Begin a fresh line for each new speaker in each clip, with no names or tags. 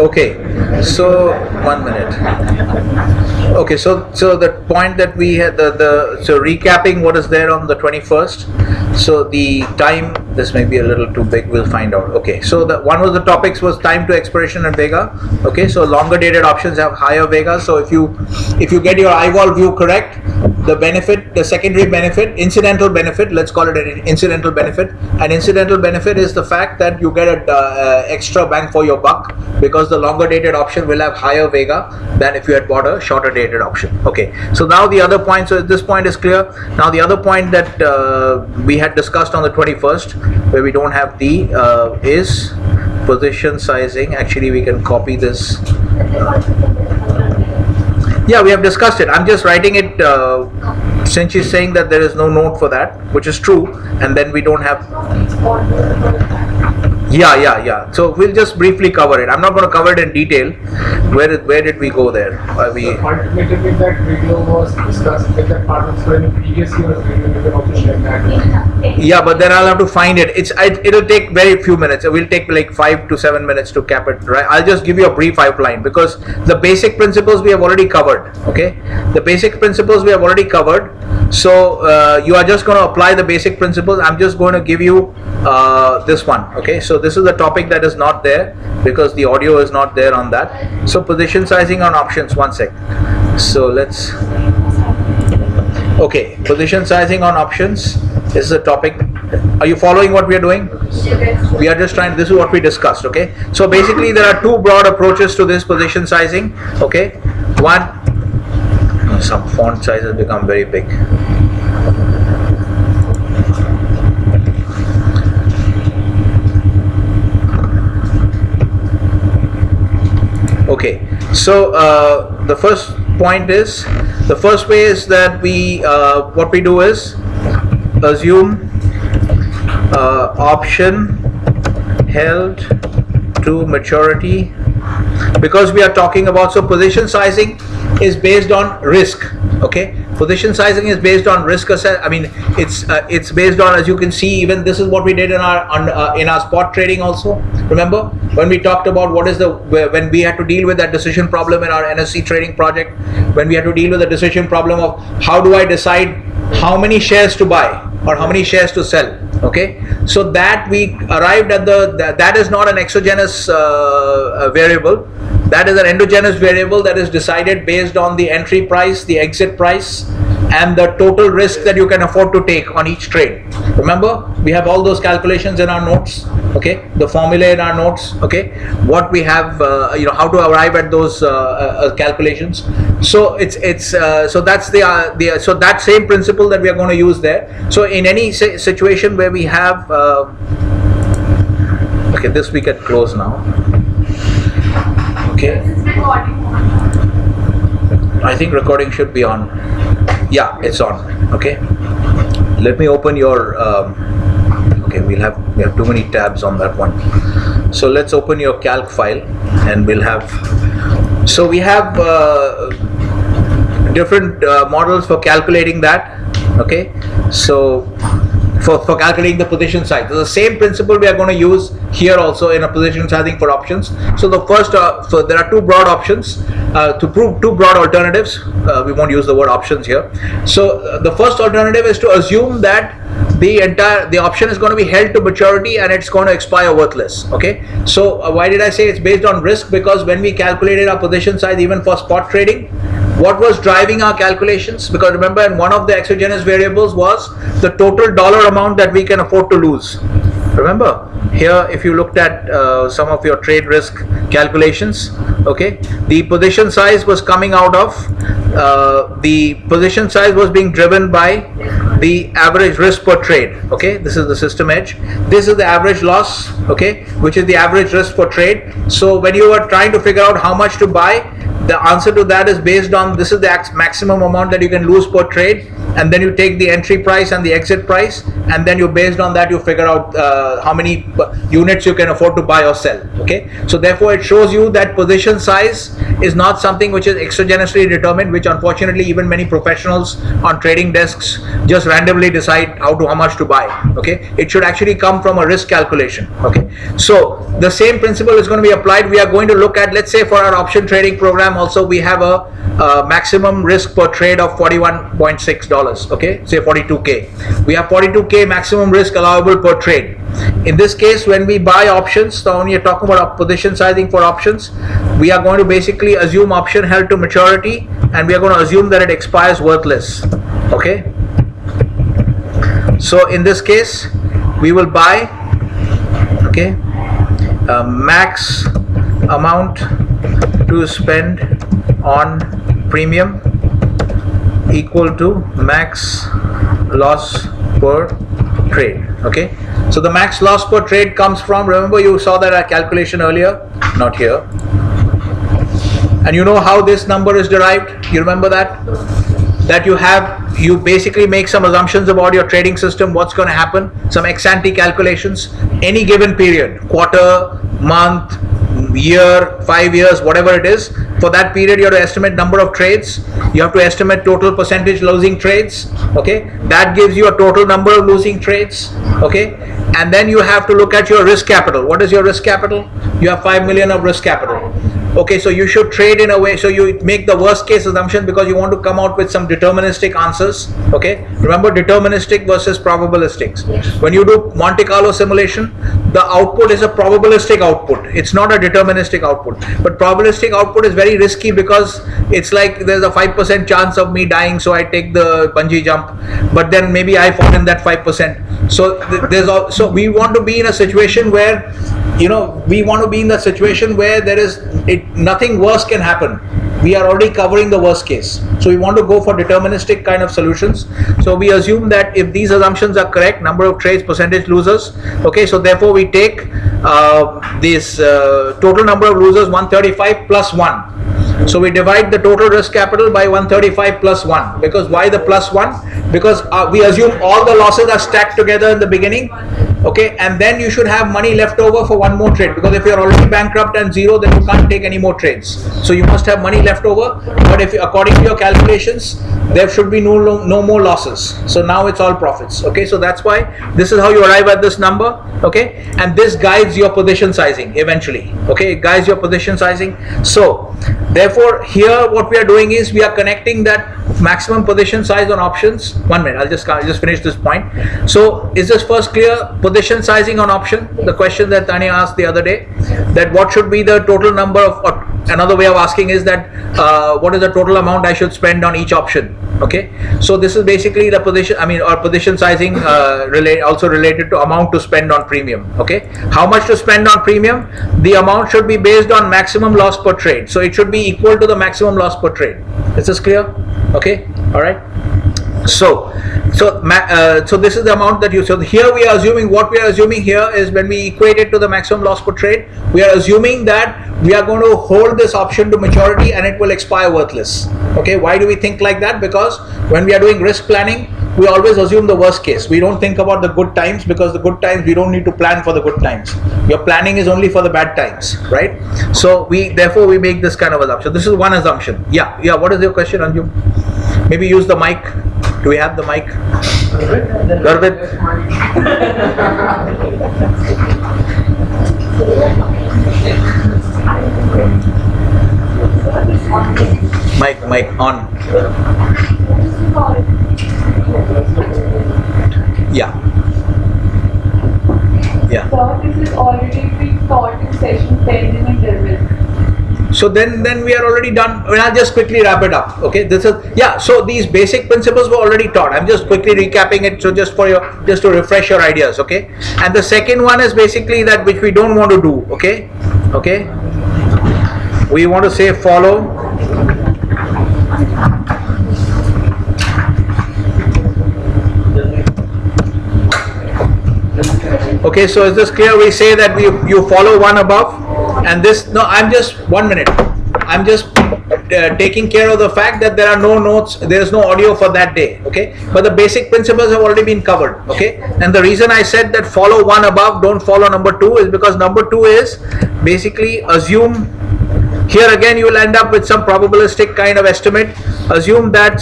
Okay, so one minute. Okay, so so the point that we had the the so recapping what is there on the 21st. So the time this may be a little too big. We'll find out. Okay, so the one of the topics was time to expiration and vega. Okay, so longer dated options have higher vega. So if you if you get your eyewall view correct, the benefit, the secondary benefit, incidental benefit, let's call it an incidental benefit. An incidental benefit is the fact that you get an uh, extra bang for your buck because the longer dated option will have higher vega than if you had bought a shorter dated option. Okay, so now the other point, so this point is clear. Now the other point that uh, we had discussed on the 21st, where we don't have the, uh, is position sizing. Actually, we can copy this. Yeah, we have discussed it. I'm just writing it uh, since she's saying that there is no note for that, which is true, and then we don't have. Yeah, yeah, yeah. So we'll just briefly cover it. I'm not going to cover it in detail. Where did, where did we go there? Uh, we
Ultimately, that video was discussed with that part of the previous year's video. Can also share that.
yeah, but then I'll have to find it. It's it, it'll take very few minutes. It will take like five to seven minutes to cap it. Right? I'll just give you a brief outline because the basic principles we have already covered. Okay, the basic principles we have already covered. So uh, you are just going to apply the basic principles. I'm just going to give you uh, this one. Okay, so this is the topic that is not there because the audio is not there on that. So position sizing on options. One sec. So let's. Okay, position sizing on options this is a topic. Are you following what we are doing? We are just trying, this is what we discussed, okay? So basically there are two broad approaches to this position sizing, okay? One, some font sizes become very big. Okay, so uh, the first point is, the first way is that we, uh, what we do is, assume uh, option held to maturity because we are talking about so position sizing is based on risk okay? Position sizing is based on risk assess i mean it's uh, it's based on as you can see even this is what we did in our on, uh, in our spot trading also. Remember when we talked about what is the when we had to deal with that decision problem in our NSE trading project when we had to deal with the decision problem of how do i decide how many shares to buy or how many shares to sell okay? So that we arrived at the that, that is not an exogenous uh, variable that is an endogenous variable that is decided based on the entry price the exit price and the total risk that you can afford to take on each trade. Remember we have all those calculations in our notes okay? The formula in our notes okay? What we have uh, you know how to arrive at those uh, uh, calculations. So it's it's uh, so that's the uh, the so that same principle that we are going to use there. So in any situation where we have okay this we can close now okay. I think recording should be on. Yeah it's on. Okay. Let me open your um, okay we'll have we have too many tabs on that one. So let's open your calc file and we'll have so we have uh, different uh, models for calculating that. Okay. So for, for calculating the position size. The same principle we are going to use here also in a position sizing for options. So the first, uh, so there are two broad options uh, to prove two broad alternatives. Uh, we won't use the word options here. So uh, the first alternative is to assume that the entire the option is going to be held to maturity and it's going to expire worthless. Okay. So uh, why did I say it's based on risk? Because when we calculated our position size even for spot trading, what was driving our calculations? Because remember and one of the exogenous variables was the total dollar amount that we can afford to lose. Remember here if you looked at uh, some of your trade risk calculations okay the position size was coming out of uh, the position size was being driven by the average risk per trade okay? This is the system edge. This is the average loss okay which is the average risk per trade. So when you were trying to figure out how much to buy the answer to that is based on this is the maximum amount that you can lose per trade and then you take the entry price and the exit price and then you based on that you figure out uh, how many units you can afford to buy or sell okay? So therefore it shows you that position size is not something which is exogenously determined which unfortunately even many professionals on trading desks just randomly decide how to how much to buy okay? It should actually come from a risk calculation okay? So the same principle is going to be applied. We are going to look at let's say for our option trading program also we have a, a maximum risk per trade of 41.6 dollars okay? Say 42k we have 42k maximum risk allowable per trade. In this case when we buy options so when you're talking about position sizing for options we are going to basically assume option held to maturity and we are going to assume that it expires worthless okay? So in this case we will buy okay max amount to spend on premium equal to max loss per trade okay? So the max loss per trade comes from remember you saw that calculation earlier? Not here. And you know how this number is derived? You remember that? That you have you basically make some assumptions about your trading system what's going to happen some ex ante calculations any given period quarter month year, five years, whatever it is, for that period you have to estimate number of trades. You have to estimate total percentage losing trades. Okay, that gives you a total number of losing trades. Okay, and then you have to look at your risk capital. What is your risk capital? You have five million of risk capital okay so you should trade in a way so you make the worst case assumption because you want to come out with some deterministic answers okay? Remember deterministic versus probabilistic. When you do monte carlo simulation the output is a probabilistic output. It's not a deterministic output. But probabilistic output is very risky because it's like there's a 5% chance of me dying so i take the bungee jump. But then maybe i fall in that 5% so there's all so we want to be in a situation where you know we want to be in the situation where there is it nothing worse can happen. We are already covering the worst case. So we want to go for deterministic kind of solutions. So we assume that if these assumptions are correct number of trades percentage losers okay so therefore we take uh, this uh, total number of losers 135 plus 1 so we divide the total risk capital by 135 plus 1 because why the plus 1 because uh, we assume all the losses are stacked together in the beginning okay and then you should have money left over for one more trade. Because if you're already bankrupt and zero then you can't take any more trades. So you must have money left over. But if according to your calculations there should be no no more losses. So now it's all profits okay? So that's why this is how you arrive at this number okay? And this guides your position sizing eventually okay? It guides your position sizing. So therefore here what we are doing is we are connecting that maximum position size on options one minute i'll just I'll just finish this point. So is this first clear position sizing on option? The question that tanya asked the other day that what should be the total number of another way of asking is that uh, what is the total amount i should spend on each option? Okay? So this is basically the position i mean or position sizing uh, relate also related to amount to spend on premium. Okay? How much to spend on premium? The amount should be based on maximum loss per trade. So it should be equal to the maximum loss per trade. Is this clear? Okay? All right so so uh, so this is the amount that you so here we are assuming what we are assuming here is when we equate it to the maximum loss per trade we are assuming that we are going to hold this option to maturity and it will expire worthless. Okay why do we think like that? Because when we are doing risk planning we always assume the worst case. We don't think about the good times because the good times we don't need to plan for the good times. Your planning is only for the bad times right? So we therefore we make this kind of assumption. This is one assumption. Yeah yeah what is your question anju maybe use the mic do we have the mic? Garvit? mic, mic on. Yeah. Yeah.
So this is already been taught in session 10 in interval
so then then we are already done. Well, i'll just quickly wrap it up okay? This is yeah so these basic principles were already taught. I'm just quickly recapping it so just for your just to refresh your ideas okay? And the second one is basically that which we don't want to do okay? Okay? We want to say follow. Okay so is this clear? We say that we you follow one above and this no i'm just one minute i'm just uh, taking care of the fact that there are no notes, there is no audio for that day. Okay, but the basic principles have already been covered. Okay, and the reason I said that follow one above, don't follow number two, is because number two is basically assume. Here again, you will end up with some probabilistic kind of estimate. Assume that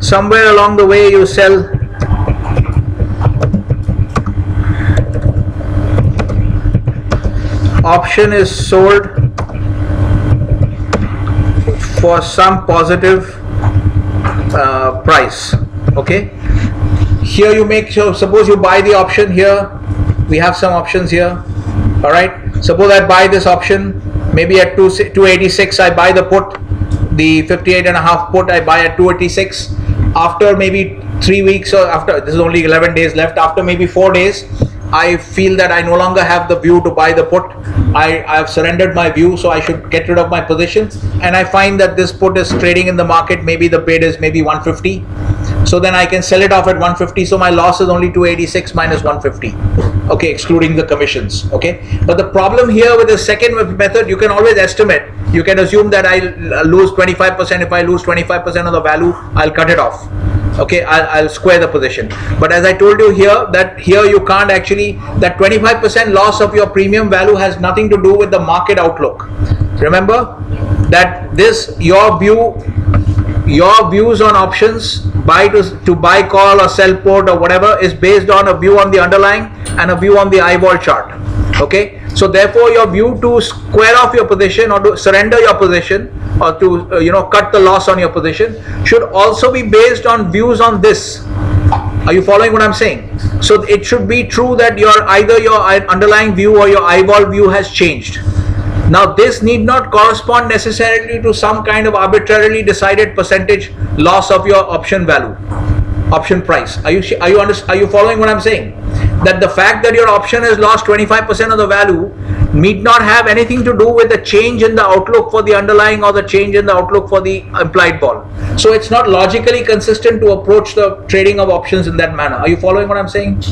somewhere along the way you sell option is sold for some positive uh, price okay? Here you make sure suppose you buy the option here. We have some options here all right? Suppose i buy this option maybe at 2 286 i buy the put the 58 and a half put i buy at 286 after maybe 3 weeks or after this is only 11 days left after maybe 4 days I feel that I no longer have the view to buy the put. I, I have surrendered my view, so I should get rid of my position. And I find that this put is trading in the market. Maybe the bid is maybe 150. So then I can sell it off at 150. So my loss is only 286 minus 150. Okay, excluding the commissions. Okay. But the problem here with the second method, you can always estimate. You can assume that I uh, lose 25%. If I lose 25% of the value, I'll cut it off okay I'll, I'll, square the position. But as I told you here that here you can't actually that 25% loss of your premium value has nothing to do with the market outlook. Remember that this your view your views on options buy to, to buy call or sell put or whatever is based on a view on the underlying and a view on the eyeball chart. Okay? So therefore your view to square off your position or to surrender your position or to uh, you know cut the loss on your position should also be based on views on this. Are you following what i'm saying? So it should be true that your either your underlying view or your eyeball view has changed. Now this need not correspond necessarily to some kind of arbitrarily decided percentage loss of your option value option price. Are you are you under, are you following what i'm saying? That the fact that your option has lost 25% of the value need not have anything to do with the change in the outlook for the underlying or the change in the outlook for the implied vol. So it's not logically consistent to approach the trading of options in that manner. Are you following what I'm saying?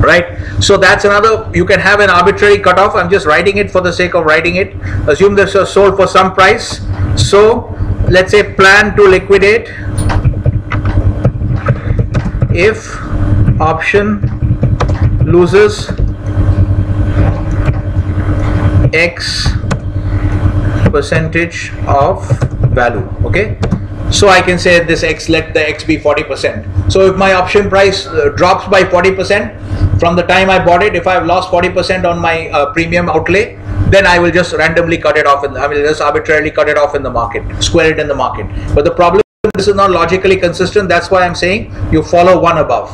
Right. So that's another, you can have an arbitrary cutoff. I'm just writing it for the sake of writing it. Assume this was sold for some price. So let's say plan to liquidate if option loses x percentage of value okay? So I can say this x let the x be 40% so if my option price uh, drops by 40% from the time I bought it if I've lost 40% on my uh, premium outlay then I will just randomly cut it off and I will just arbitrarily cut it off in the market square it in the market. But the problem this is not logically consistent that's why I'm saying you follow one above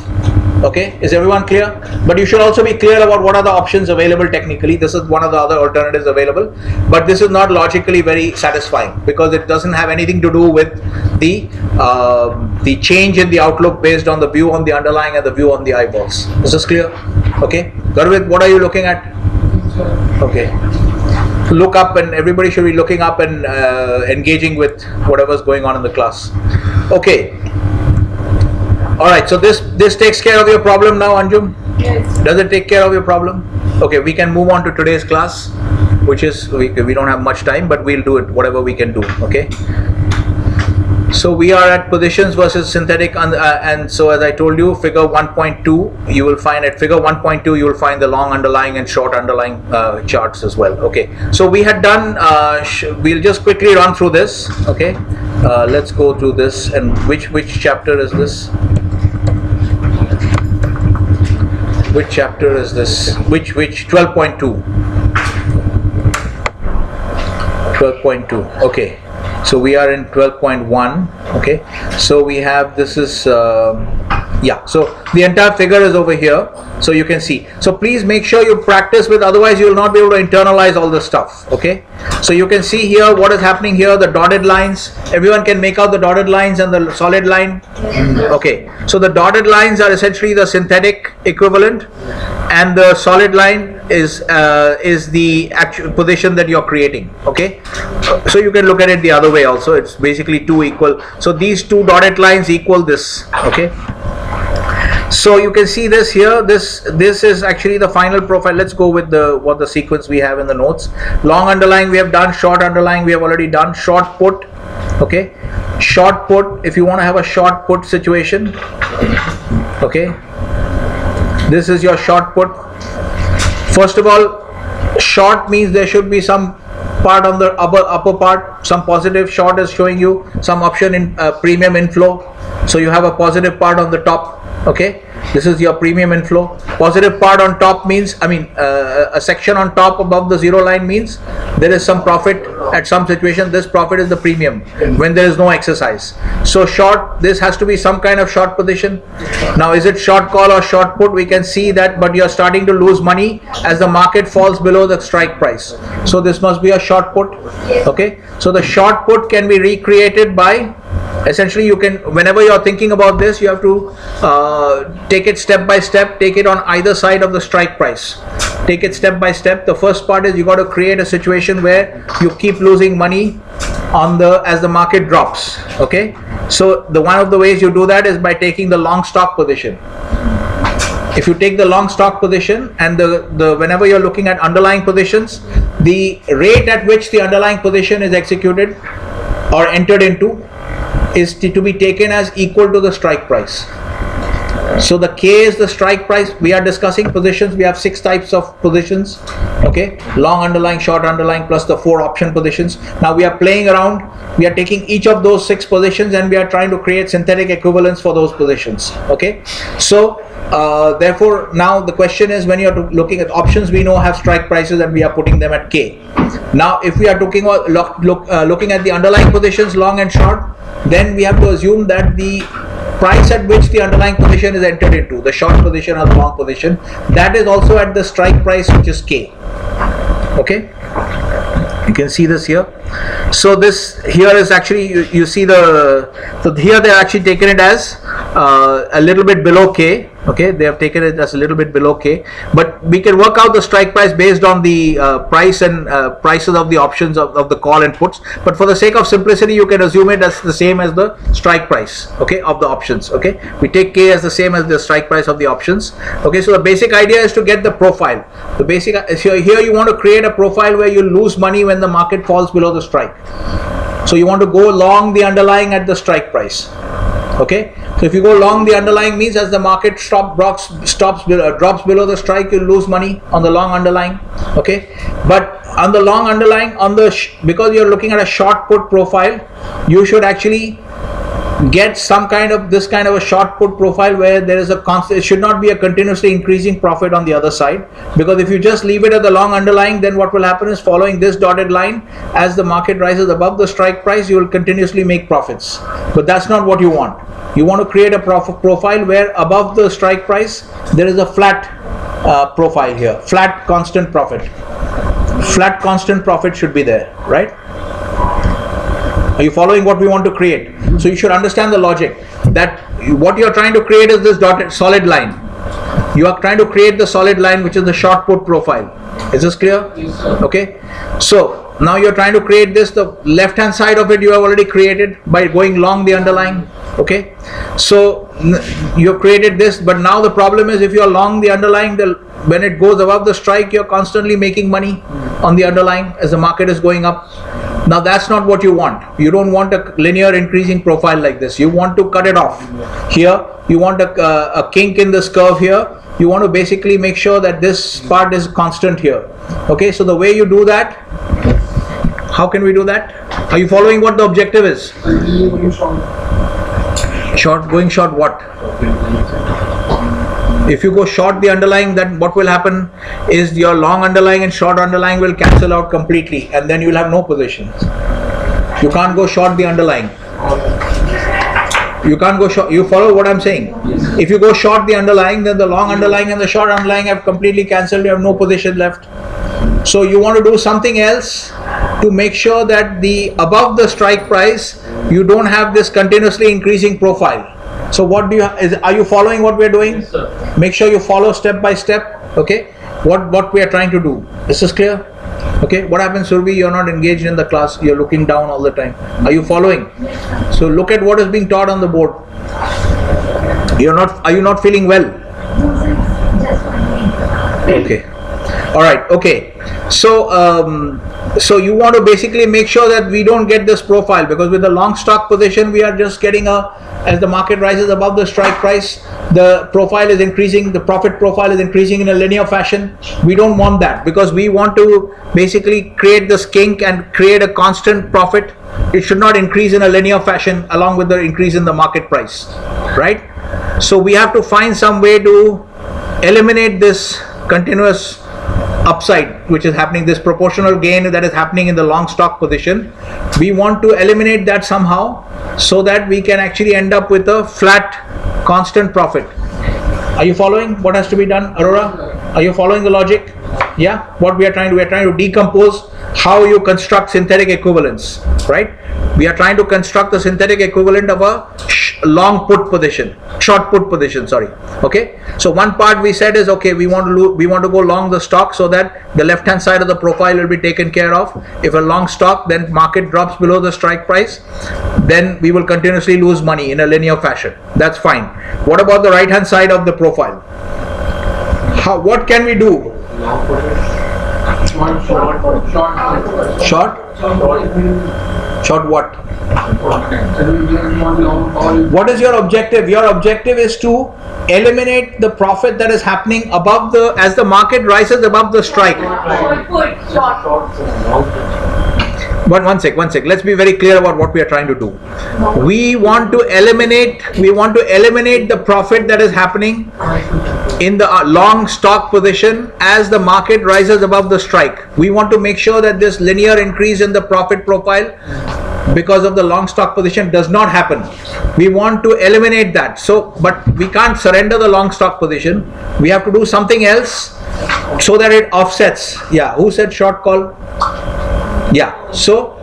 okay? Is everyone clear? But you should also be clear about what are the options available technically. This is one of the other alternatives available. But this is not logically very satisfying because it doesn't have anything to do with the uh, the change in the outlook based on the view on the underlying and the view on the eyeballs. Is this clear? Okay? Garvit what are you looking at? Okay. Look up and everybody should be looking up and uh, engaging with whatever's going on in the class. Okay all right so this this takes care of your problem now anjum?
Yes.
does it take care of your problem? Okay we can move on to today's class which is we, we don't have much time but we'll do it whatever we can do okay? So we are at positions versus synthetic and, uh, and so as I told you figure 1.2 you will find at figure 1.2 you will find the long underlying and short underlying uh, charts as well okay? So we had done uh, we'll just quickly run through this okay? Uh, let's go through this and which which chapter is this which chapter is this? Which which? 12.2 12.2 okay. So we are in 12.1 okay. So we have this is uh, yeah so the entire figure is over here so you can see. So please make sure you practice with otherwise you will not be able to internalize all this stuff okay? So you can see here what is happening here the dotted lines. Everyone can make out the dotted lines and the solid line. Okay so the dotted lines are essentially the synthetic equivalent and the solid line is uh, is the actual position that you're creating okay? So you can look at it the other way also. It's basically two equal. So these two dotted lines equal this okay so you can see this here. This this is actually the final profile. Let's go with the what the sequence we have in the notes. Long underlying we have done. Short underlying we have already done. Short put okay? Short put if you want to have a short put situation okay? This is your short put. First of all short means there should be some part on the upper upper part. Some positive short is showing you some option in uh, premium inflow. So you have a positive part on the top okay this is your premium inflow. Positive part on top means i mean uh, a section on top above the zero line means there is some profit at some situation. This profit is the premium when there is no exercise. So short this has to be some kind of short position. Now is it short call or short put? We can see that but you're starting to lose money as the market falls below the strike price. So this must be a short put. Okay? So the short put can be recreated by essentially you can whenever you're thinking about this you have to uh, take it step by step. Take it on either side of the strike price. Take it step by step. The first part is you got to create a situation where you keep losing money on the as the market drops okay? So the one of the ways you do that is by taking the long stock position. If you take the long stock position and the, the whenever you're looking at underlying positions the rate at which the underlying position is executed or entered into is to be taken as equal to the strike price. So the K is the strike price. We are discussing positions. We have six types of positions. Okay, long underlying, short underlying, plus the four option positions. Now we are playing around. We are taking each of those six positions and we are trying to create synthetic equivalents for those positions. Okay, so uh, therefore now the question is when you are looking at options, we know have strike prices and we are putting them at K. Now if we are looking look, uh, looking at the underlying positions, long and short, then we have to assume that the price at which the underlying position is entered into, the short position or the long position, that is also at the strike price which is K. Okay? You can see this here. So this here is actually you, you see the so here they actually taken it as uh, a little bit below K okay they have taken it as a little bit below k. But we can work out the strike price based on the uh, price and uh, prices of the options of, of, the call and puts but for the sake of simplicity you can assume it as the same as the strike price okay of the options okay? We take k as the same as the strike price of the options okay? So the basic idea is to get the profile. The basic so here you want to create a profile where you lose money when the market falls below the strike. So you want to go long the underlying at the strike price okay? So if you go long the underlying means as the market stop drops stops below, uh, drops below the strike you lose money on the long underlying. Okay? But on the long underlying on the because you're looking at a short put profile you should actually get some kind of this kind of a short put profile where there is a constant it should not be a continuously increasing profit on the other side. Because if you just leave it at the long underlying then what will happen is following this dotted line as the market rises above the strike price you will continuously make profits. But that's not what you want. You want to create a profit profile where above the strike price there is a flat uh, profile here. Flat constant profit. Flat constant profit should be there right are you following what we want to create? So you should understand the logic that what you are trying to create is this dotted solid line. You are trying to create the solid line which is the short put profile. Is this clear?
Yes,
okay. So now you're trying to create this. The left hand side of it you have already created by going long the underlying. Okay. So you've created this, but now the problem is if you're long the underlying, the when it goes above the strike, you're constantly making money on the underlying as the market is going up now that's not what you want. You don't want a linear increasing profile like this. You want to cut it off. Here, you want a, uh, a kink in this curve here. You want to basically make sure that this part is constant here. Okay, so the way you do that, how can we do that? Are you following what the objective is? Short, going short what? If you go short the underlying then what will happen is your long underlying and short underlying will cancel out completely and then you will have no position you can't go short the underlying. You can't go short you follow what i'm saying? If you go short the underlying then the long underlying and the short underlying have completely cancelled you have no position left. So you want to do something else to make sure that the above the strike price you don't have this continuously increasing profile so what do you is are you following what we are doing?
Yes,
Make sure you follow step by step. Okay. What what we are trying to do. This is clear. Okay. What happens, Surbi? You're not engaged in the class. You're looking down all the time. Are you following? So look at what is being taught on the board. You're not. Are you not feeling well? Okay. All right. Okay. So, um, so you want to basically make sure that we don't get this profile because with the long stock position, we are just getting a as the market rises above the strike price, the profile is increasing, the profit profile is increasing in a linear fashion. We don't want that because we want to basically create this kink and create a constant profit. It should not increase in a linear fashion along with the increase in the market price, right? So we have to find some way to eliminate this continuous upside which is happening this proportional gain that is happening in the long stock position we want to eliminate that somehow so that we can actually end up with a flat constant profit. Are you following what has to be done aurora? Are you following the logic? Yeah? What we are trying to we are trying to decompose how you construct synthetic equivalents right? We are trying to construct the synthetic equivalent of a long put position short put position sorry okay? So one part we said is okay we want to we want to go long the stock so that the left hand side of the profile will be taken care of. If a long stock then market drops below the strike price then we will continuously lose money in a linear fashion. That's fine. What about the right hand side of the profile? How what can we do
Short, short, short,
short
short.
short what
So we just want long all.
what is your objective your objective is to eliminate the profit that is happening above the as the market rises above the strike
Short put, short.
One one sec one sec. Let's be very clear about what we are trying to do. We want to eliminate we want to eliminate the profit that is happening in the uh, long stock position as the market rises above the strike. We want to make sure that this linear increase in the profit profile because of the long stock position does not happen. We want to eliminate that. So but we can't surrender the long stock position. We have to do something else so that it offsets. Yeah who said short call yeah, so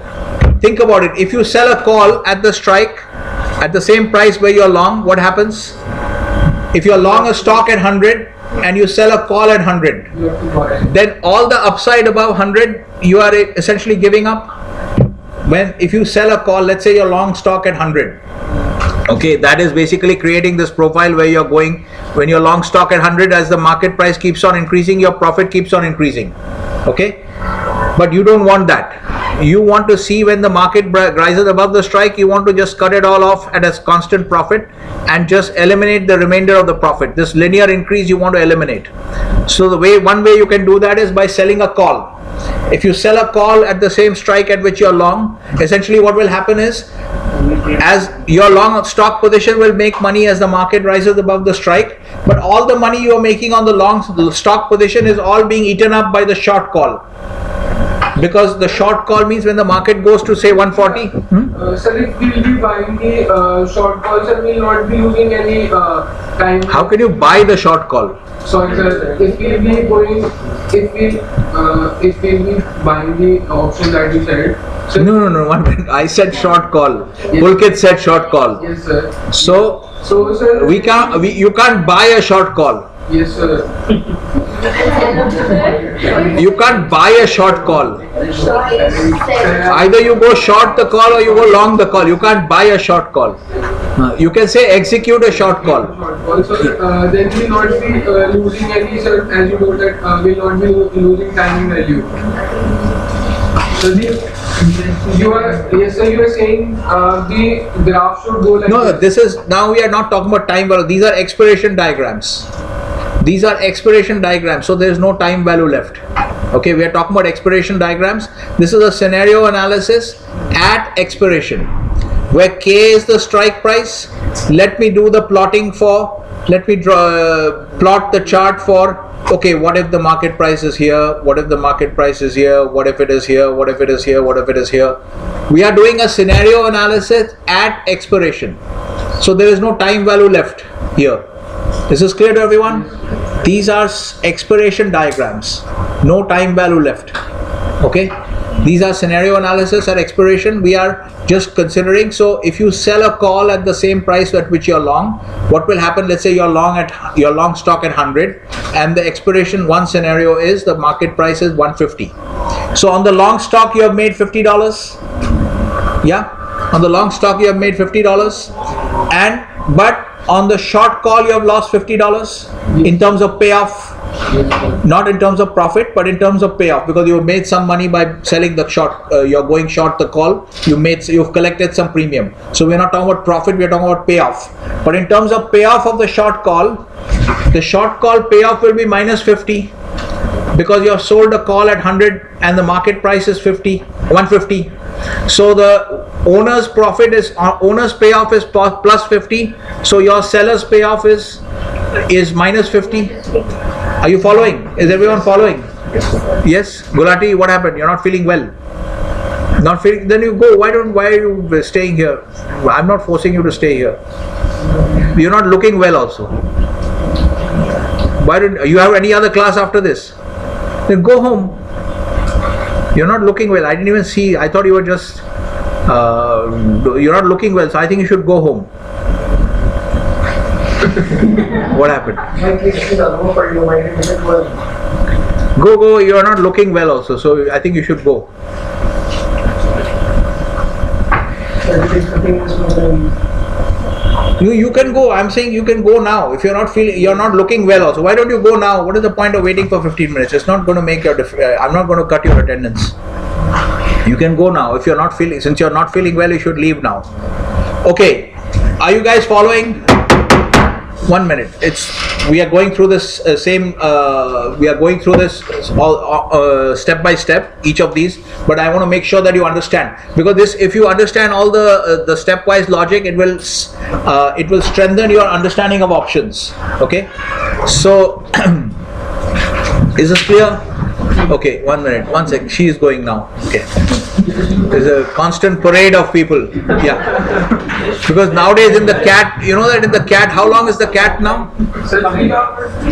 think about it. If you sell a call at the strike at the same price where you're long, what happens? If you're long a stock at 100 and you sell a call at 100,
You have to buy.
then all the upside above 100 you are essentially giving up. When if you sell a call, let's say you're long stock at 100, okay, that is basically creating this profile where you're going when you're long stock at 100 as the market price keeps on increasing, your profit keeps on increasing, okay but you don't want that. You want to see when the market rises above the strike you want to just cut it all off at a constant profit and just eliminate the remainder of the profit. This linear increase you want to eliminate. So the way one way you can do that is by selling a call. If you sell a call at the same strike at which you're long essentially what will happen is as your long stock position will make money as the market rises above the strike but all the money you are making on the long stock position is all being eaten up by the short call because the short call means when the market goes to say 140 hmm?
Uh, sir, if we will be buying the uh, short call, sir, we will not be using any uh, time.
how can you buy the short call
Sorry, sir. If we will be going, if we, uh, if we will be buying the option that you said. Sir,
no no no one minute i said short call pulkit said short call
Yes, sir.
so
So, sir.
we can't we, you can't buy a short call
Yes, sir.
you can't buy a short call either you go short the call or you go long the call you can't buy a short call you can say execute a short call
Short call, sir. Uh, then we will not be uh, losing any, sir, as you told that uh, we will not be losing timing value. So the, you are, yes, sir, you are saying uh, the graph should go like
No, no, this is now we are not talking about time value. These are expiration diagrams. These are expiration diagrams, so there is no time value left. Okay, we are talking about expiration diagrams. This is a scenario analysis at expiration, where K is the strike price. Let me do the plotting for. Let me draw uh, plot the chart for. Okay, what if the market price is here? What if the market price is here? What if it is here? What if it is here? What if it is here? We are doing a scenario analysis at expiration. So there is no time value left here. This is clear to everyone? These are expiration diagrams. No time value left. Okay? These are scenario analysis at expiration. We are just considering. So if you sell a call at the same price at which you're long, what will happen? Let's say you're long at your long stock at 100 and the expiration one scenario is the market price is 150. So on the long stock you have made $50 yeah on the long stock you have made $50 and but On the short call, you have lost $50 in terms of payoff, not in terms of profit, but in terms of payoff because you have made some money by selling the short. Uh, you're going short the call. You made you've collected some premium. So we're not talking about profit. We're talking about payoff. But in terms of payoff of the short call, the short call payoff will be minus 50 because you have sold a call at 100 and the market price is 50 150 so the owner's profit is uh, owner's payoff is plus plus 50 so your seller's payoff is is minus 50 are you following? Is everyone following? Yes. Gulati what happened? You're not feeling well. Not feeling then you go. Why don't why are you staying here? I'm not forcing you to stay here. You're not looking well also. Why don't you have any other class after this then go home. You're not looking well. I didn't even see i thought you were just uh, you're not looking well so i think you should go home. What happened? Go go you're not looking well also so i think you should go
Everything cooking is moving.
You you can go. I'm saying you can go now. If you're not feeling you're not looking well also why don't you go now? What is the point of waiting for 15 minutes? It's not going to make your dif- uh, i'm not going to cut your attendance. You can go now. If you're not feeling since you're not feeling well you should leave now. Okay. Are you guys following one minute. It's we are going through this uh, same uh, we are going through this all uh, step by step each of these but i want to make sure that you understand. Because this if you understand all the uh, the stepwise logic it will uh, it will strengthen your understanding of options okay? So is this clear? Okay one minute one sec she is going now okay. There's a constant parade of people yeah because nowadays in the cat you know that in the cat how long is the cat now?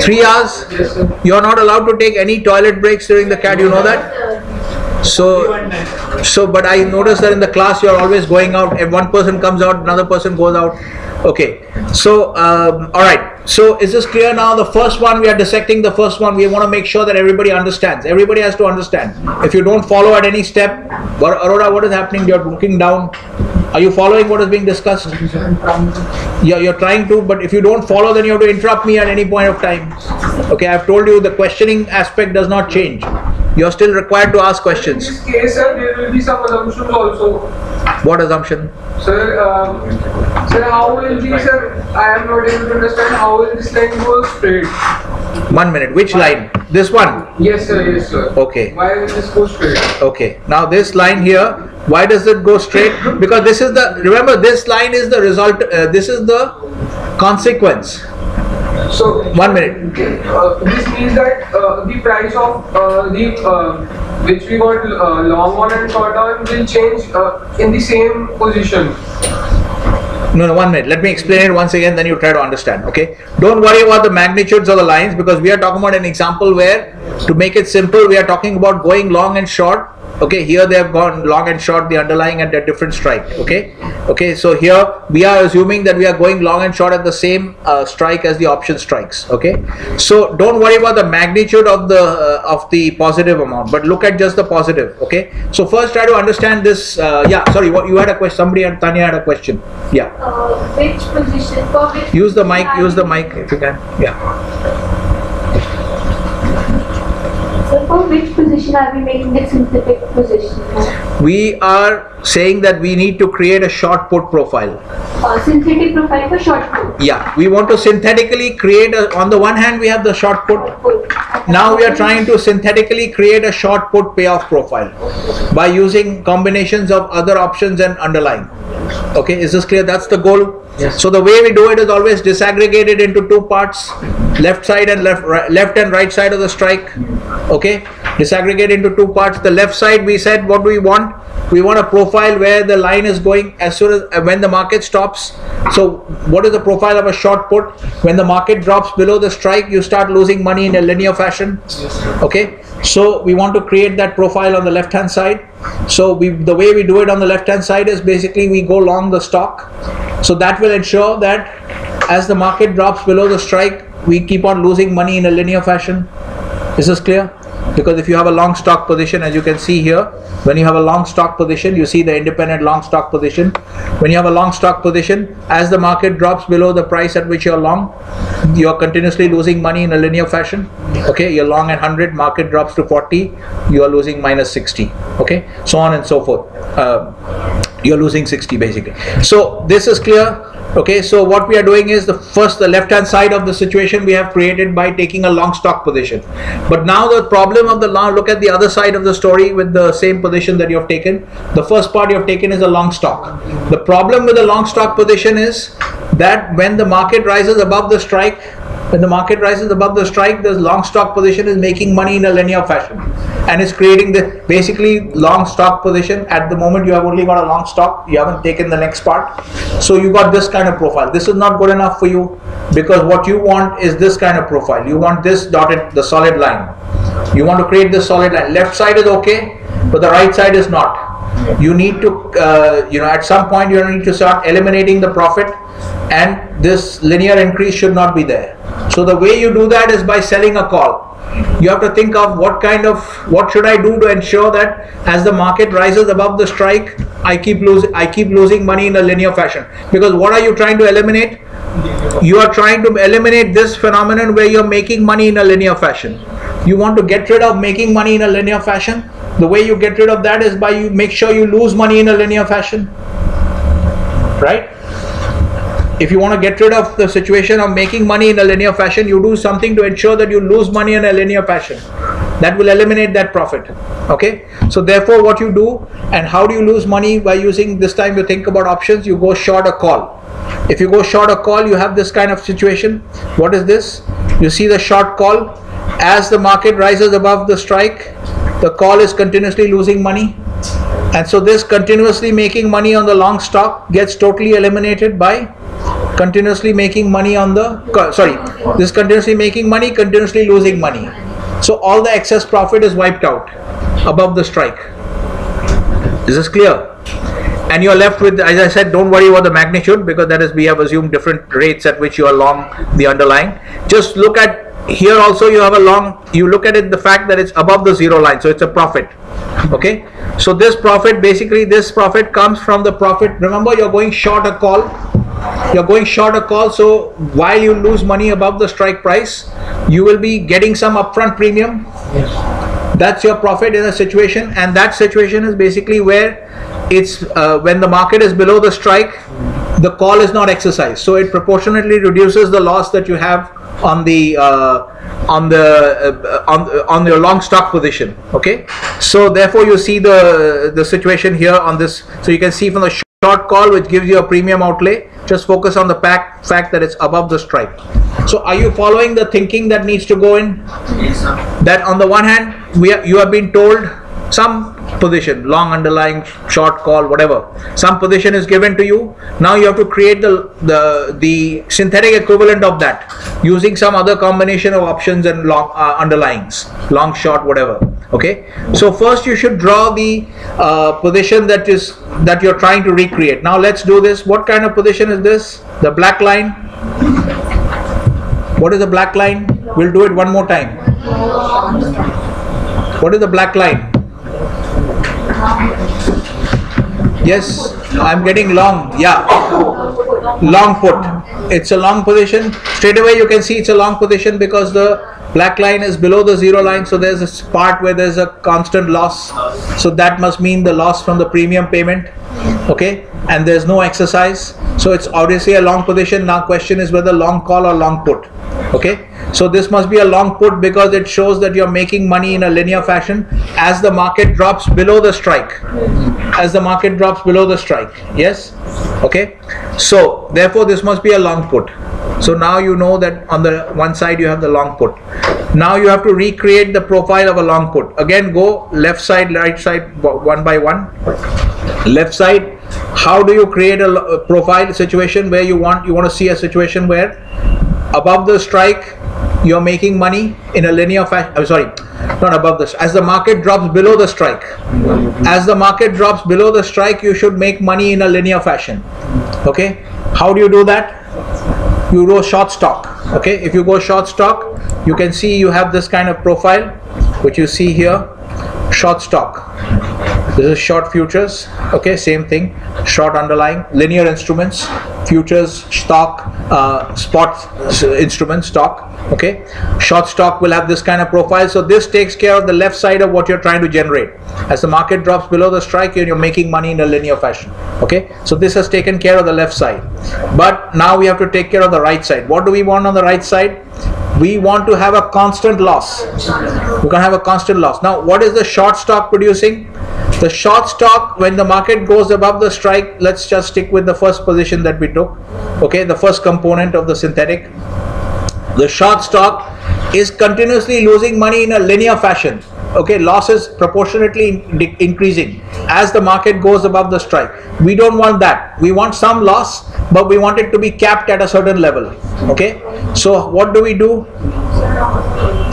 Three hours? sir.
you're not allowed to take any toilet breaks during the cat you know that? So so but i noticed that in the class you're always going out. If one person comes out another person goes out. Okay. So um, all right so is this clear now the first one we are dissecting the first one we want to make sure that everybody understands everybody has to understand if you don't follow at any step aurora what is happening you're looking down are you following what is being discussed yeah, you're trying to, but if you don't follow, then you have to interrupt me at any point of time. Okay, I've told you the questioning aspect does not change. You're still required to ask questions.
In this case, sir, there will be some assumptions also.
What assumption?
Sir, um, sir, how will the, sir, I am not able to understand how will this line go straight?
One minute. Which line? This one.
Yes, sir, yes, sir.
Okay.
Why will this go straight?
Okay. Now this line here, why does it go straight? Because this is the, remember this line is the result, uh, this is the consequence.
So,
One minute.
uh, this means that uh, the price of uh, the uh, which we got uh, long on and short on will change uh, in the same position.
No, no, one minute. Let me explain it once again, then you try to understand, okay? Don't worry about the magnitudes of the lines because we are talking about an example where, to make it simple, we are talking about going long and short. Okay, here they have gone long and short, the underlying at a different strike, okay? Okay, so here we are assuming that we are going long and short at the same uh, strike as the option strikes, okay? So don't worry about the magnitude of the uh, of the positive amount, but look at just the positive, okay? So first try to understand this. Uh, yeah, sorry, what you had a question? Somebody had Tanya had a question. Yeah.
Uh, which position, for which?
Use the mic, use the mic if you can. Yeah.
So for which position are we making the synthetic position? for?
We are saying that we need to create a short put profile.
Uh, synthetic profile for short put.
Yeah, we want to synthetically create a, on the one hand we have the short put.
Put.
Now we are trying to synthetically create a short put payoff profile by using combinations of other options and underlying. Okay, is this clear? That's the goal.
Yes.
So the way we do it is always disaggregated into two parts, left side and left, right, left and right side of the strike. Okay, disaggregate into two parts. The left side we said what do we want? We want a profile where the line is going as soon as uh, when the market stops. So what is the profile of a short put? When the market drops below the strike, you start losing money in a linear fashion. Okay, so we want to create that profile on the left hand side. So we the way we do it on the left hand side is basically we go long the stock. So that will ensure that as the market drops below the strike, we keep on losing money in a linear fashion. Is this clear? Because if you have a long stock position as you can see here when you have a long stock position you see the independent long stock position. When you have a long stock position as the market drops below the price at which you're long you're continuously losing money in a linear fashion. Okay you're long at 100 market drops to 40 you are losing minus 60 okay so on and so forth. Uh, you're losing 60 basically. So this is clear okay so what we are doing is the first the left hand side of the situation we have created by taking a long stock position. But now the problem of the long look at the other side of the story with the same position that you have taken. The first part you have taken is a long stock. The problem with the long stock position is that when the market rises above the strike when the market rises above the strike, the long stock position is making money in a linear fashion and is creating the basically long stock position. At the moment, you have only got a long stock, you haven't taken the next part. So you got this kind of profile. This is not good enough for you because what you want is this kind of profile. You want this dotted, the solid line. You want to create this solid line. Left side is okay, but the right side is not you need to uh, you know at some point you need to start eliminating the profit and this linear increase should not be there. So the way you do that is by selling a call. You have to think of what kind of what should i do to ensure that as the market rises above the strike i keep losing i keep losing money in a linear fashion. Because what are you trying to eliminate? You are trying to eliminate this phenomenon where you're making money in a linear fashion. You want to get rid of making money in a linear fashion? The way you get rid of that is by you make sure you lose money in a linear fashion. Right if you want to get rid of the situation of making money in a linear fashion you do something to ensure that you lose money in a linear fashion. That will eliminate that profit okay? So therefore what you do and how do you lose money? By using this time you think about options you go short a call. If you go short a call you have this kind of situation. What is this? You see the short call. As the market rises above the strike the call is continuously losing money. And so this continuously making money on the long stock gets totally eliminated by continuously making money on the sorry this continuously making money continuously losing money. So all the excess profit is wiped out above the strike. Is this is clear? And you're left with as i said don't worry about the magnitude because that is we have assumed different rates at which you are long the underlying. Just look at here also you have a long you look at it the fact that it's above the zero line so it's a profit. Okay? So this profit basically this profit comes from the profit. Remember you're going short a call you're going short a call so while you lose money above the strike price you will be getting some upfront premium. Yes. that's your profit in a situation and that situation is basically where it's uh, when the market is below the strike the call is not exercised. So it proportionately reduces the loss that you have on the uh, on the uh, on on your long stock position okay? So therefore you see the the situation here on this. So you can see from the short call which gives you a premium outlay just focus on the fact fact that it's above the strike so are you following the thinking that needs to go in? That on the one hand we are, you have been told some position long underlying short call whatever. Some position is given to you. Now you have to create the the the synthetic equivalent of that using some other combination of options and long uh, underlyings long short whatever. Okay? So first you should draw the uh, position that is that you're trying to recreate. Now let's do this. What kind of position is this? The black line? What is the black line? We'll do it one more time. What is the black line yes i'm getting long yeah. Long put. It's a long position. Straight away you can see it's a long position because the black line is below the zero line so there's a part where there's a constant loss. So that must mean the loss from the premium payment okay? And there's no exercise. So it's obviously a long position. Now question is whether long call or long put okay? So this must be a long put because it shows that you're making money in a linear fashion as the market drops below the strike. As the market drops below the strike. Yes? Okay? So therefore this must be a long put. So now you know that on the one side you have the long put. Now you have to recreate the profile of a long put. Again go left side right side one by one. Left side how do you create a, profile situation where you want you want to see a situation where above the strike you're making money in a linear fashion uh, i'm sorry not above this as the market drops below the strike. As the market drops below the strike you should make money in a linear fashion. Okay? How do you do that? You go short stock. Okay? If you go short stock you can see you have this kind of profile which you see here, short stock. This is short futures, okay, same thing. Short underlying, linear instruments, futures, stock, uh, spot instruments, stock, okay. Short stock will have this kind of profile. So this takes care of the left side of what you're trying to generate. As the market drops below the strike, you're, making money in a linear fashion, okay. So this has taken care of the left side. But now we have to take care of the right side. What do we want on the right side? we want to have a constant loss. Going to have a constant loss. Now, what is the short stock producing? The short stock, when the market goes above the strike, let's just stick with the first position that we took. Okay, the first component of the synthetic. The short stock is continuously losing money in a linear fashion. Okay, losses proportionately in- increasing as the market goes above the strike. We don't want that. We want some loss, but we want it to be capped at a certain level. Okay, so what do we do?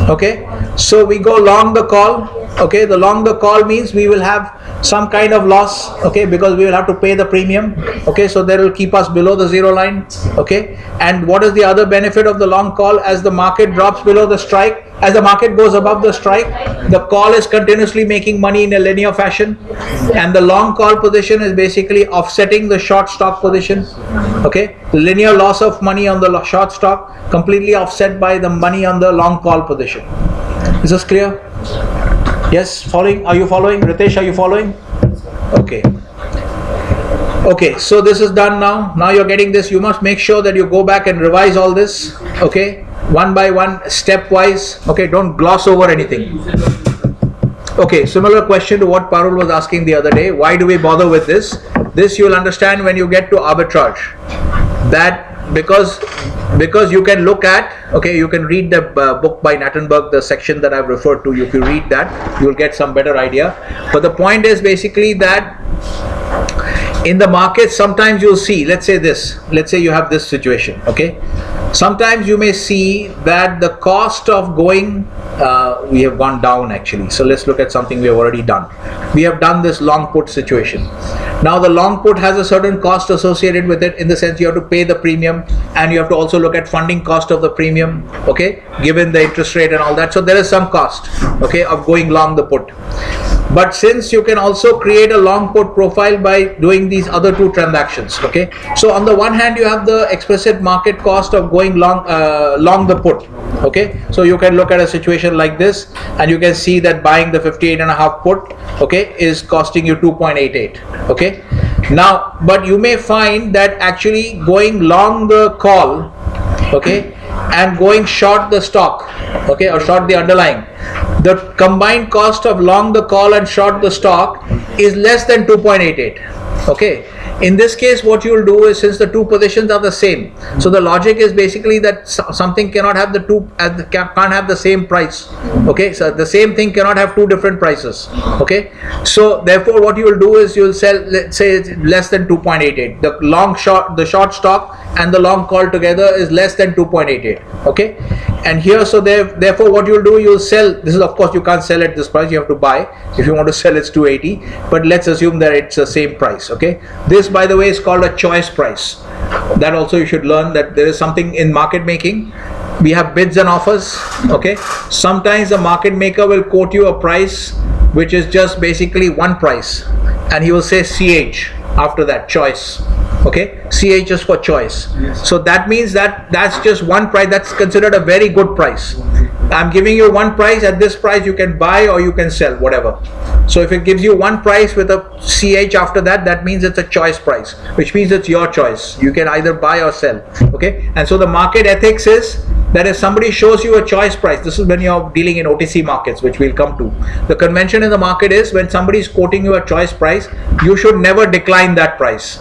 okay so we go long the call okay the long the call means we will have some kind of loss okay because we will have to pay the premium okay so that will keep us below the zero line okay. And what is the other benefit of the long call? As the market drops below the strike as the market goes above the strike the call is continuously making money in a linear fashion. And the long call position is basically offsetting the short stock position okay. The linear loss of money on the short stock completely offset by the money on the long call position. Is this clear yes following are you following? Ritesh are you following? Okay. Okay so this is done now. Now you're getting this. You must make sure that you go back and revise all this okay? One by one stepwise okay? Don't gloss over anything. Okay, similar question to what Parul was asking the other day. Why do we bother with this? This you'll understand when you get to arbitrage. That because because you can look at okay, you can read the uh, book by Natenberg, the section that I've referred to. If you read that, you'll get some better idea. But the point is basically that in the market sometimes you'll see let's say this let's say you have this situation okay? Sometimes you may see that the cost of going uh, we have gone down actually. So let's look at something we have already done. We have done this long put situation. Now the long put has a certain cost associated with it in the sense you have to pay the premium and you have to also look at funding cost of the premium okay? Given the interest rate and all that. So there is some cost okay of going long the put but since you can also create a long put profile by doing these other two transactions okay? So on the one hand you have the explicit market cost of going long uh, long the put okay? So you can look at a situation like this and you can see that buying the 58 and a half put okay is costing you 2.88 okay? Now but you may find that actually going long the call okay and going short the stock okay or short the underlying the combined cost of long the call and short the stock is less than 2.88 okay in this case what you will do is since the two positions are the same so the logic is basically that something cannot have the two uh, ca- can't have the same price okay? So the same thing cannot have two different prices okay? So therefore what you will do is you will sell let's say less than 2.88 the long short the short stock and the long call together is less than 2.88 okay? And here so therefore what you'll do you'll sell this is of course you can't sell at this price you have to buy. If you want to sell it's 280 but let's assume that it's the same price okay? This by the way is called a choice price. That also you should learn that there is something in market making. We have bids and offers okay? Sometimes the market maker will quote you a price which is just basically one price and he will say ch after that choice okay? Ch is for choice. So that means that that's just one price that's considered a very good price. I'm giving you one price at this price you can buy or you can sell whatever. So if it gives you one price with a ch after that that means it's a choice price which means it's your choice. You can either buy or sell okay? And so the market ethics is that if somebody shows you a choice price. This is when you're dealing in otc markets which we'll come to. The convention in the market is when somebody is quoting you a choice price you should never decline that price.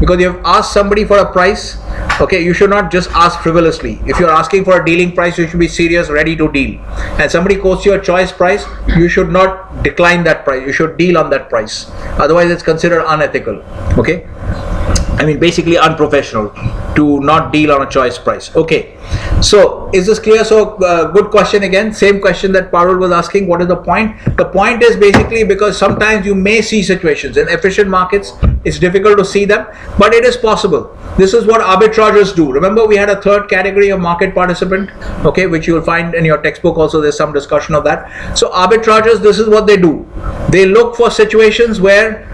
Because you have asked somebody for a price okay you should not just ask frivolously. If you're asking for a dealing price you should be serious ready to deal. And somebody quotes you a choice price you should not decline that price. You should deal on that price. Otherwise it's considered unethical okay I mean, basically unprofessional to not deal on a choice price. Okay, so is this clear? So, uh, good question again. Same question that Parul was asking. What is the point? The point is basically because sometimes you may see situations in efficient markets It's difficult to see them, but it is possible. This is what arbitragers do. Remember, we had a third category of market participant, okay, which you will find in your textbook also. There's some discussion of that. So, arbitragers, this is what they do. They look for situations where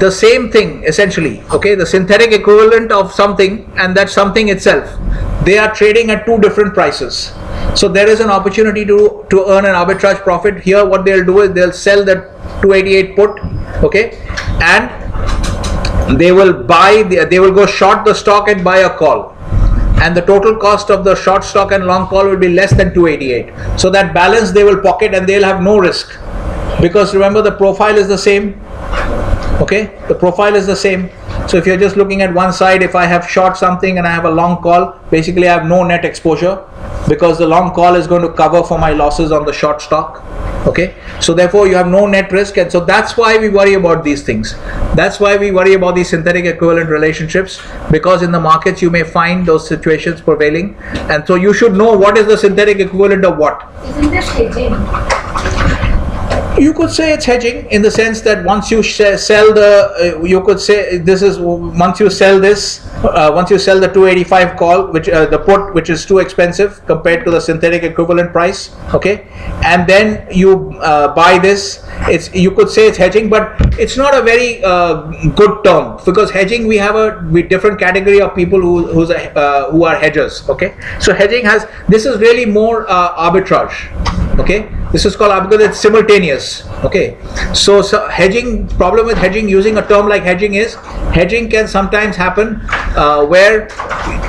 the same thing essentially okay? The synthetic equivalent of something and that something itself. They are trading at two different prices. So there is an opportunity to to earn an arbitrage profit. Here what they'll do is they'll sell that 288 put okay? And they will buy the, they will go short the stock and buy a call. And the total cost of the short stock and long call will be less than 288 so that balance they will pocket and they'll have no risk. Because remember the profile is the same okay? The profile is the same. So if you're just looking at one side if i have short something and i have a long call basically i have no net exposure because the long call is going to cover for my losses on the short stock. Okay? So therefore you have no net risk. And so that's why we worry about these things. That's why we worry about these synthetic equivalent relationships because in the markets you may find those situations prevailing. And so you should know what is the synthetic equivalent of what? You could say it's hedging in the sense that once you sell the uh, you could say this is once you sell this uh, once you sell the 285 call which uh, the put which is too expensive compared to the synthetic equivalent price okay? And then you uh, buy this it's you could say it's hedging but it's not a very uh, good term because hedging we have a we different category of people who who's a, uh, who are hedgers okay? So hedging has this is really more arbitrage okay? This is called because it's simultaneous. Okay? So, so hedging problem with hedging using a term like hedging is hedging can sometimes happen uh, where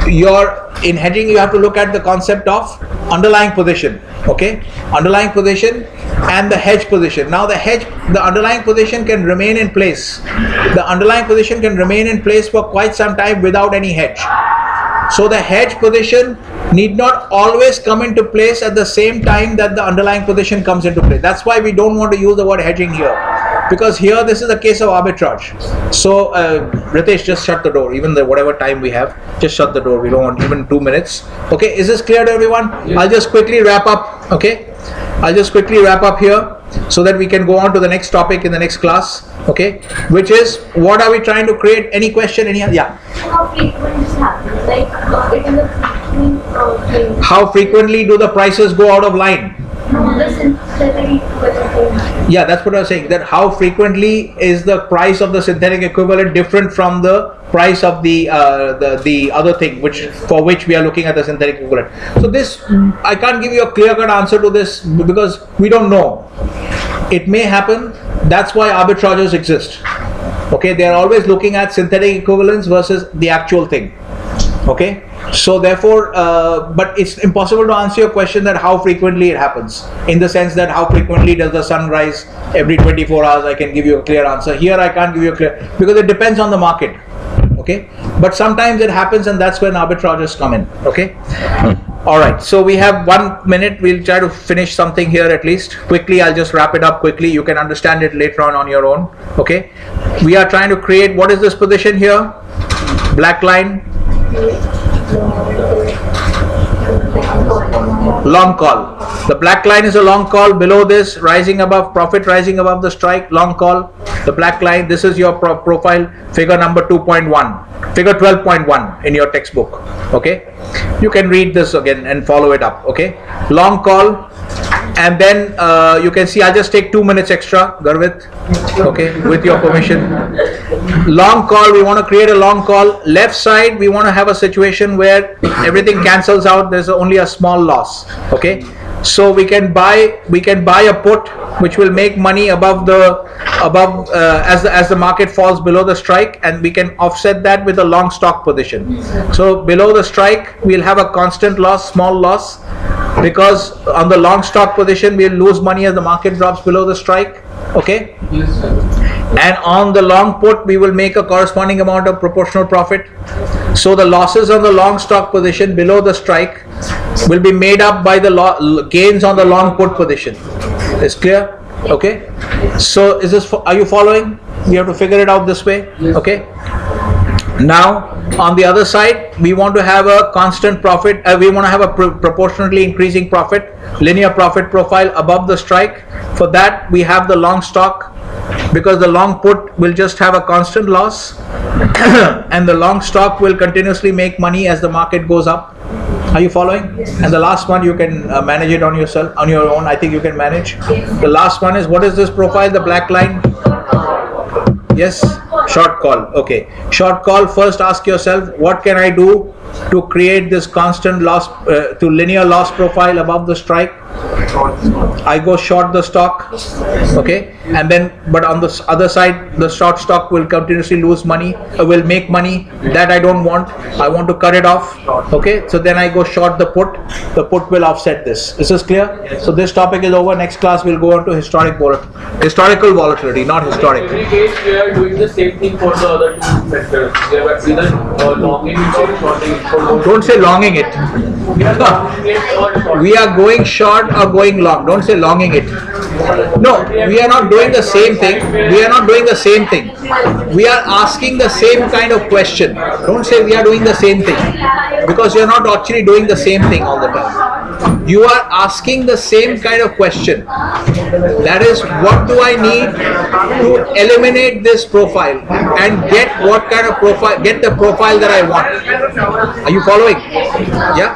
you're in hedging you have to look at the concept of underlying position. Okay? Underlying position and the hedge position. Now the hedge the underlying position can remain in place. The underlying position can remain in place for quite some time without any hedge. So the hedge position need not always come into place at the same time that the underlying position comes into play. That's why we don't want to use the word hedging here. Because here this is a case of arbitrage. So uh, Ritesh, just shut the door. Even the whatever time we have, just shut the door. We don't want even two minutes. Okay, is this clear to everyone?
Yes.
I'll just quickly wrap up. Okay, I'll just quickly wrap up here so that we can go on to the next topic in the next class. Okay, which is what are we trying to create? Any question? Any? Yeah.
How frequent this happens? Like, it is a uh.
How frequently do the prices go out of line? Yeah, that's what I was saying. That how frequently is the price of the synthetic equivalent different from the price of the uh, the the other thing, which for which we are looking at the synthetic equivalent. So this, I can't give you a clear cut answer to this because we don't know. It may happen. That's why arbitrageurs exist. Okay, they are always looking at synthetic equivalents versus the actual thing. Okay, so therefore, uh, but it's impossible to answer your question that how frequently it happens. In the sense that how frequently does the sun rise every 24 hours? I can give you a clear answer. Here, I can't give you a clear because it depends on the market. Okay, but sometimes it happens, and that's when arbitrages come in. Okay. All right, so we have one minute. We'll try to finish something here at least. Quickly, I'll just wrap it up quickly. You can understand it later on on your own. Okay, we are trying to create what is this position here? Black line, long call. The black line is a long call. Below this, rising above profit, rising above the strike, long call. The black line. This is your pro- profile figure number 2.1, figure 12.1 in your textbook. Okay, you can read this again and follow it up. Okay, long call. And then uh, you can see, I'll just take two minutes extra, Garvit. Okay, with your permission. Long call, we want to create a long call. Left side, we want to have a situation where everything cancels out. There's only a small loss. Okay, so we can buy we can buy a put which will make money above the above uh, as the as the market falls below the strike and we can offset that with a long stock position. So below the strike we'll have a constant loss small loss because on the long stock position we'll lose money as the market drops below the strike okay?
Yes, sir.
and on the long put we will make a corresponding amount of proportional profit so the losses on the long stock position below the strike will be made up by the gains on the long put position. Is clear? Okay. So is this are you following? We have to figure it out this way? Okay. Now on the other side we want to have a constant profit uh, we want to have a pro- proportionately increasing profit linear profit profile above the strike. For that we have the long stock because the long put will just have a constant loss and the long stock will continuously make money as the market goes up. Are you following? And the last one you can uh, manage it on yourself, on your own. I think you can manage. The last one is what is this profile? The black line. Yes, short call. Okay, short call. First, ask yourself, what can I do to create this constant loss, uh, to linear loss profile above the strike? I go short the stock, okay, and then but on the other side, the short stock will continuously lose money, uh, will make money that I don't want. I want to cut it off, okay. So then I go short the put. The put will offset this. This is clear. So this topic is over. Next class we'll go on to historic vol- historical volatility, not historic.
every case we are doing the same thing for the other two sectors. Either uh, longing it or shorting it.
Don't say longing it. We are going short or going long. Don't say longing it. No, we are not doing the same thing. We are not doing the same thing. We are asking the same kind of question. Don't say we are doing the same thing because you are not actually doing the same thing all the time. You are asking the same kind of question. That is, what do I need to eliminate this profile and get what kind of profile, get the profile that I want. Are you following? Yeah?